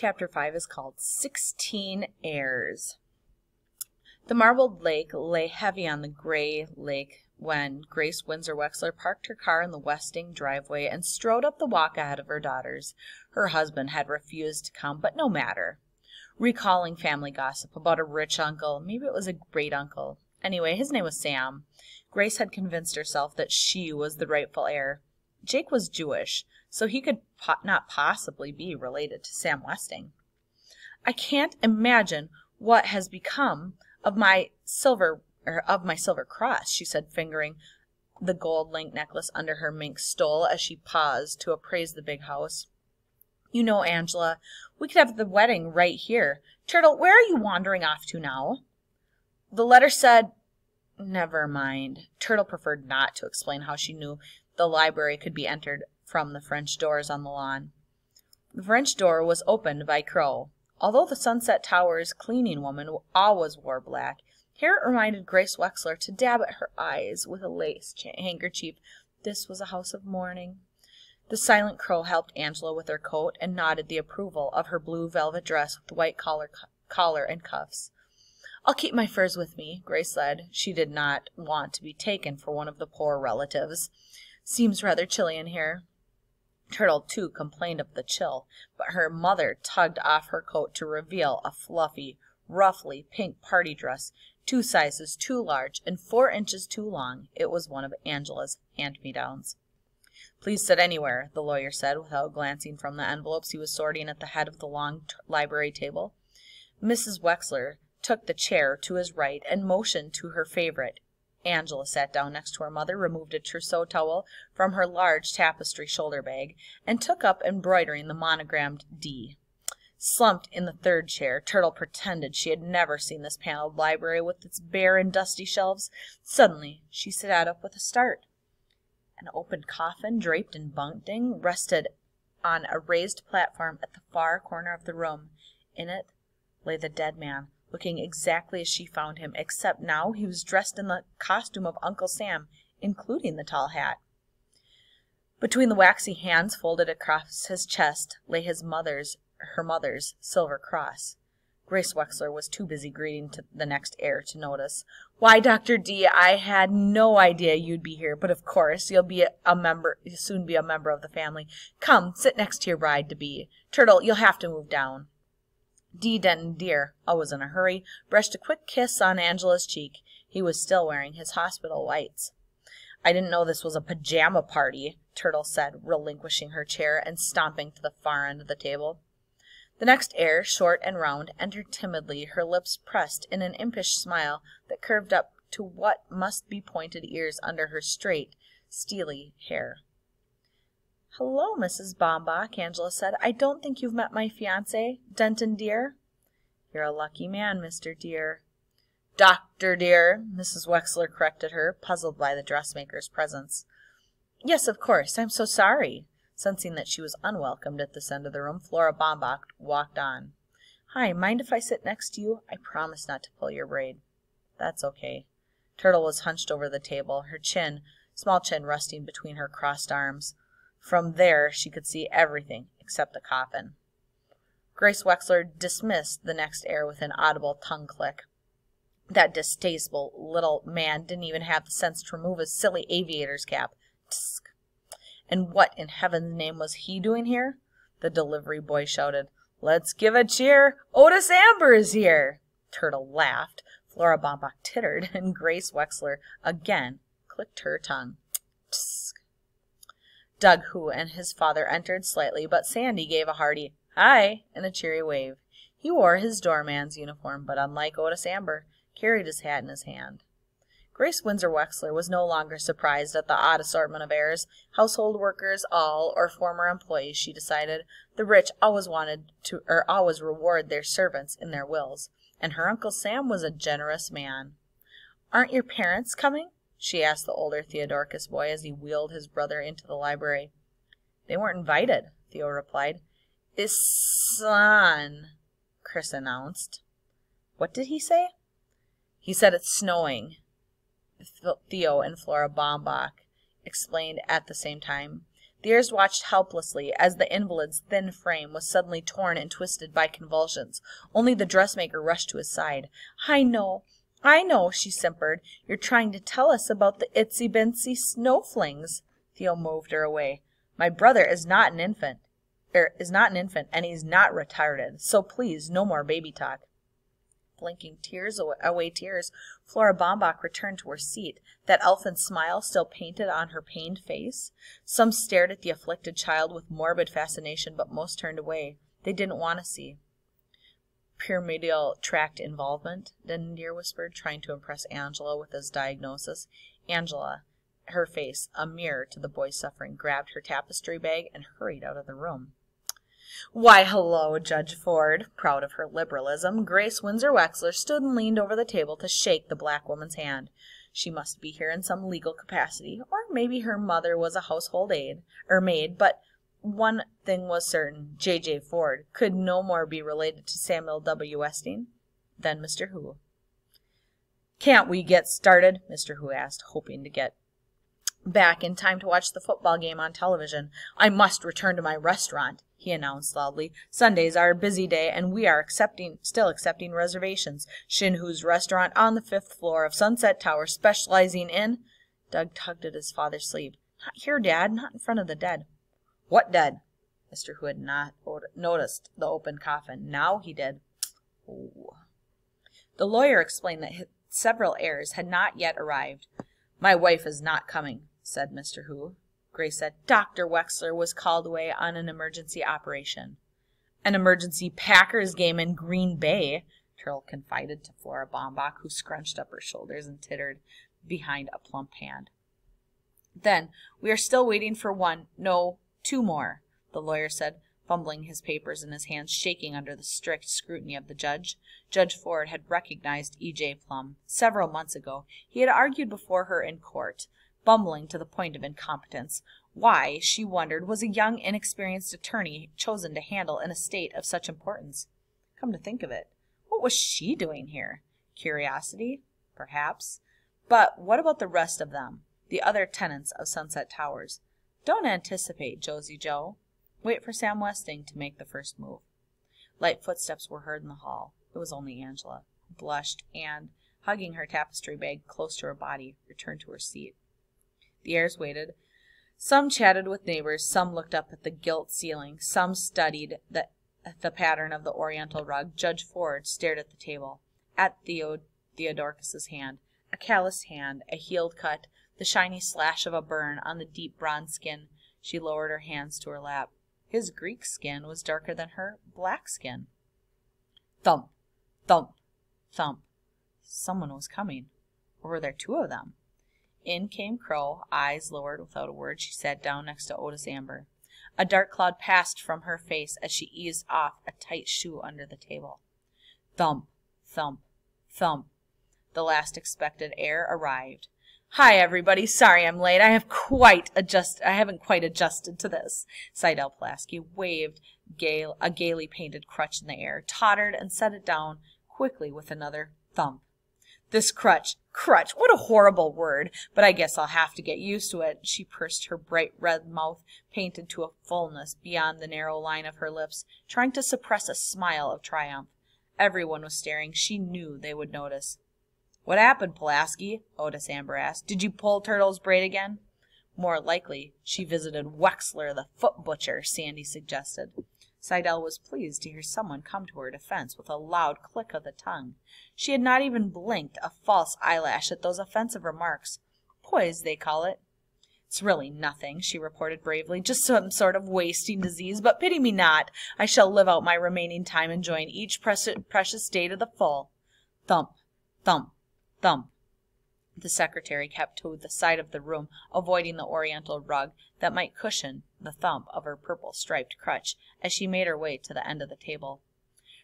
Chapter 5 is called Sixteen Heirs. The marbled lake lay heavy on the gray lake when Grace Windsor Wexler parked her car in the Westing driveway and strode up the walk ahead of her daughters. Her husband had refused to come, but no matter. Recalling family gossip about a rich uncle, maybe it was a great uncle. Anyway, his name was Sam. Grace had convinced herself that she was the rightful heir. Jake was Jewish, so he could po- not possibly be related to Sam Westing. I can't imagine what has become of my silver er, of my silver cross, she said, fingering the gold link necklace under her mink stole as she paused to appraise the big house. You know, Angela, we could have the wedding right here. Turtle, where are you wandering off to now? The letter said, Never mind. Turtle preferred not to explain how she knew the library could be entered from the French doors on the lawn. The French door was opened by Crow. Although the Sunset Towers cleaning woman always wore black, here it reminded Grace Wexler to dab at her eyes with a lace handkerchief. This was a house of mourning. The silent Crow helped Angela with her coat and nodded the approval of her blue velvet dress with white collar, collar and cuffs. I'll keep my furs with me, Grace said. She did not want to be taken for one of the poor relatives. Seems rather chilly in here. Turtle, too, complained of the chill, but her mother tugged off her coat to reveal a fluffy, ruffly pink party dress, two sizes too large and four inches too long. It was one of Angela's hand-me-downs. Please sit anywhere, the lawyer said, without glancing from the envelopes he was sorting at the head of the long library table. Mrs. Wexler took the chair to his right and motioned to her favorite, Angela sat down next to her mother, removed a trousseau towel from her large tapestry shoulder bag, and took up embroidering the monogrammed D. Slumped in the third chair, Turtle pretended she had never seen this paneled library with its bare and dusty shelves. Suddenly she sat up with a start. An open coffin, draped in bunting, rested on a raised platform at the far corner of the room. In it lay the dead man, looking exactly as she found him, except now he was dressed in the costume of Uncle Sam, including the tall hat. Between the waxy hands folded across his chest lay his mother's, her mother's, silver cross. Grace Wexler was too busy greeting the next heir to notice. Why, Dr. D, I had no idea you'd be here, but of course you'll be a member, you'll soon be a member of the family. Come, sit next to your bride to be. Turtle, you'll have to move down. D. Denton Deere, always in a hurry, brushed a quick kiss on Angela's cheek. He was still wearing his hospital whites. I didn't know this was a pajama party, Turtle said, relinquishing her chair and stomping to the far end of the table. The next heir, short and round, entered timidly, her lips pressed in an impish smile that curved up to what must be pointed ears under her straight, steely hair. Hello, Mrs. Baumbach, Angela said. I don't think you've met my fiance, Denton Deere. You're a lucky man, Mr. Deere. Dr. Deere, Mrs. Wexler corrected her, puzzled by the dressmaker's presence. Yes, of course. I'm so sorry. Sensing that she was unwelcomed at this end of the room, Flora Baumbach walked on. Hi, mind if I sit next to you? I promise not to pull your braid. That's okay. Turtle was hunched over the table, her chin, small chin resting between her crossed arms. From there she could see everything except the coffin. Grace Wexler dismissed the next heir with an audible tongue click. That distasteful little man didn't even have the sense to remove his silly aviator's cap. Tsk. And what in heaven's name was he doing here? The delivery boy shouted. Let's give a cheer. Otis Amber is here. Turtle laughed. Flora Baumbach tittered, and Grace Wexler again clicked her tongue. Doug Doug Hoo and his father entered slightly, but Sandy gave a hearty "Hi!" and a cheery wave. He wore his doorman's uniform, but unlike Otis Amber, carried his hat in his hand. Grace Windsor Wexler was no longer surprised at the odd assortment of heirs. Household workers, all, or former employees, she decided. The rich always wanted to, or always reward their servants in their wills, and her Uncle Sam was a generous man. Aren't your parents coming? She asked the older Theodorakis boy as he wheeled his brother into the library. They weren't invited, Theo replied. Isan, Chris announced. What did he say? He said it's snowing. Theo and Flora Baumbach explained at the same time. The watched helplessly as the invalid's thin frame was suddenly torn and twisted by convulsions. Only the dressmaker rushed to his side. I know, I know, she simpered. You're trying to tell us about the itsy bitsy snowflings. Theo moved her away. My brother is not an infant. Er, is not an infant, and he's not retarded. So please, no more baby talk. Blinking tears away, away tears, Flora Baumbach returned to her seat, that elfin smile still painted on her pained face. Some stared at the afflicted child with morbid fascination, but most turned away. They didn't want to see. Pyramidal tract involvement, Deere whispered, trying to impress Angela with his diagnosis. Angela, her face a mirror to the boy's suffering, grabbed her tapestry bag and hurried out of the room. Why, hello, Judge Ford. Proud of her liberalism, Grace Windsor Wexler stood and leaned over the table to shake the black woman's hand. She must be here in some legal capacity, or maybe her mother was a household aide, or maid, but one thing was certain, J.J. Ford could no more be related to Samuel W. Westing than Mr. Hoo. Can't we get started? Mr. Hoo asked, hoping to get back in time to watch the football game on television. I must return to my restaurant, he announced loudly. Sundays are a busy day, and we are accepting, still accepting reservations. Shin Hoo's restaurant on the fifth floor of Sunset Tower, specializing in... Doug tugged at his father's sleeve. Not here, Dad, not in front of the dead. What dead? Mr. Hoo had not noticed the open coffin. Now he did. The lawyer explained that several heirs had not yet arrived. My wife is not coming, said Mr. Hoo. Grace said, Dr. Wexler was called away on an emergency operation. An emergency Packers game in Green Bay, Turtle confided to Flora Baumbach, who scrunched up her shoulders and tittered behind a plump hand. Then, we are still waiting for one, no, two more, the lawyer said, fumbling his papers in his hands, shaking under the strict scrutiny of the judge. Judge Ford had recognized E.J. Plum. Several months ago, he had argued before her in court, bumbling to the point of incompetence. Why, she wondered, was a young, inexperienced attorney chosen to handle an estate of such importance? Come to think of it, what was she doing here? Curiosity? Perhaps. But what about the rest of them, the other tenants of Sunset Towers? Don't anticipate, Josie-Jo. Wait for Sam Westing to make the first move. Light footsteps were heard in the hall. It was only Angela, who blushed and, hugging her tapestry bag close to her body, returned to her seat. The heirs waited. Some chatted with neighbors, some looked up at the gilt ceiling, some studied the, the pattern of the oriental rug. Judge Ford stared at the table, at Theo, Theodorakis's hand, a calloused hand, a healed cut, the shiny slash of a burn on the deep bronze skin. She lowered her hands to her lap. His Greek skin was darker than her black skin. Thump, thump, thump. Someone was coming. Or were there two of them? In came Crow, eyes lowered without a word. She sat down next to Otis Amber. A dark cloud passed from her face as she eased off a tight shoe under the table. Thump, thump, thump. The last expected heir arrived. Hi, everybody. Sorry I'm late. I have quite adjust. I haven't quite adjusted to this. Sydelle Pulaski waved gay, a gaily painted crutch in the air, tottered, and set it down quickly with another thump. This crutch, crutch, what a horrible word, but I guess I'll have to get used to it. She pursed her bright red mouth, painted to a fullness beyond the narrow line of her lips, trying to suppress a smile of triumph. Everyone was staring. She knew they would notice. What happened, Pulaski? Otis Amber asked. Did you pull Turtle's braid again? More likely, she visited Wexler, the foot butcher, Sandy suggested. Sydelle was pleased to hear someone come to her defense with a loud click of the tongue. She had not even blinked a false eyelash at those offensive remarks. Poise, they call it. It's really nothing, she reported bravely. Just some sort of wasting disease, but pity me not. I shall live out my remaining time enjoying each precious day to the full. Thump, thump, Thump. The secretary kept to the side of the room, avoiding the oriental rug that might cushion the thump of her purple striped crutch as she made her way to the end of the table.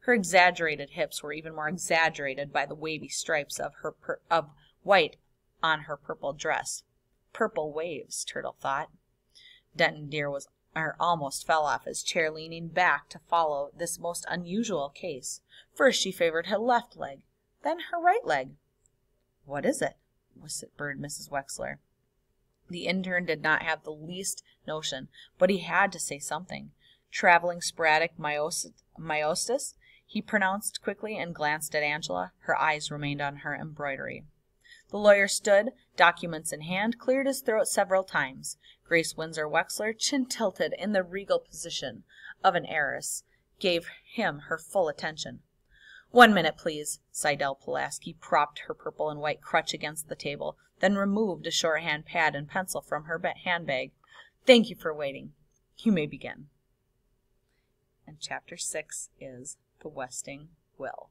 Her exaggerated hips were even more exaggerated by the wavy stripes of white on her purple dress. Purple waves, Turtle thought. Denton Deere was or almost fell off his chair, leaning back to follow this most unusual case. First she favored her left leg, then her right leg. What is it? whispered Mrs. Wexler. The intern did not have the least notion, but he had to say something. Traveling sporadic myosis, he pronounced quickly and glanced at Angela. Her eyes remained on her embroidery. The lawyer stood, documents in hand, cleared his throat several times. Grace Windsor Wexler, chin tilted in the regal position of an heiress, gave him her full attention. One minute, please. Sydelle Pulaski propped her purple and white crutch against the table, then removed a shorthand pad and pencil from her handbag. Thank you for waiting. You may begin. And chapter six is The Westing Will.